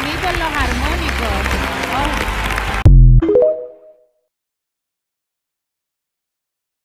permiten los armónicos.